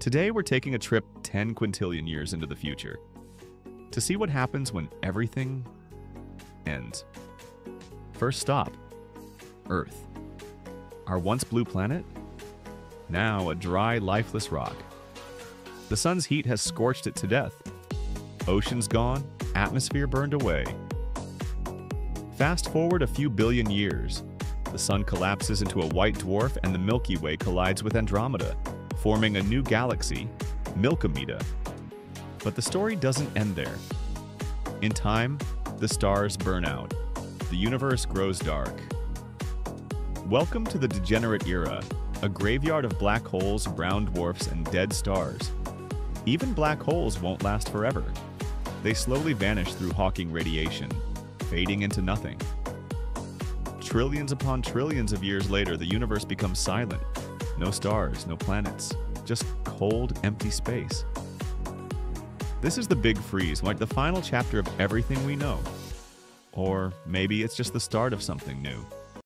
Today, we're taking a trip 10 quintillion years into the future to see what happens when everything ends. First stop Earth. Our once blue planet? Now a dry, lifeless rock. The sun's heat has scorched it to death. Oceans gone, atmosphere burned away. Fast forward a few billion years. The sun collapses into a white dwarf and the Milky Way collides with Andromeda, forming a new galaxy, Milkomeda. But the story doesn't end there. In time, the stars burn out. The universe grows dark. Welcome to the degenerate era, a graveyard of black holes, brown dwarfs, and dead stars. Even black holes won't last forever. They slowly vanish through Hawking radiation, fading into nothing. Trillions upon trillions of years later, the universe becomes silent. No stars, no planets, just cold, empty space. This is the big freeze, like the final chapter of everything we know. Or maybe it's just the start of something new.